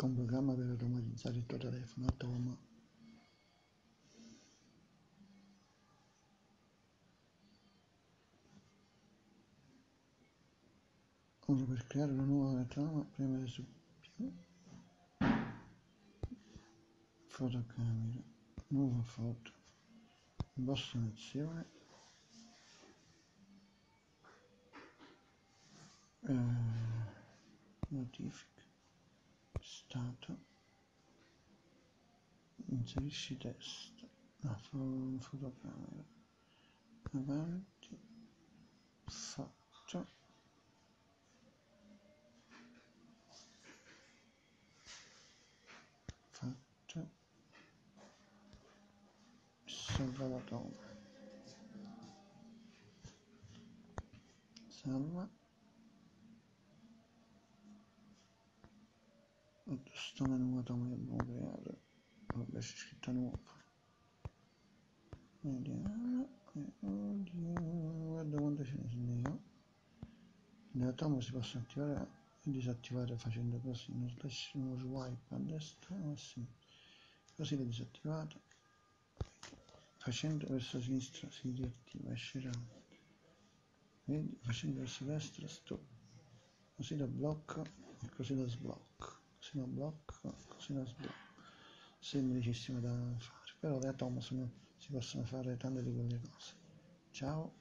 con programma per automatizzare il tuo telefono Atoma ora per creare una nuova telecamera premere su più. Fotocamera nuova foto impostazione eh, notifica stato inserisci testo la fotocamera. Avanti. Fatto. La toma salva sto nuova che abbiamo creato. Vabbè c'è scritto nuovo. Vediamo. Guarda quanto ce ne sono le tome si possono attivare e disattivare facendo così uno slash uno swipe a destra o così l'ho disattivato. Facendo verso sinistra si riattiva esce vedi facendo verso destra stop. Così lo blocco e così lo sblocco lo blocco così lo sblocco semplicissimo da fare però le atom si possono fare tante di quelle cose. Ciao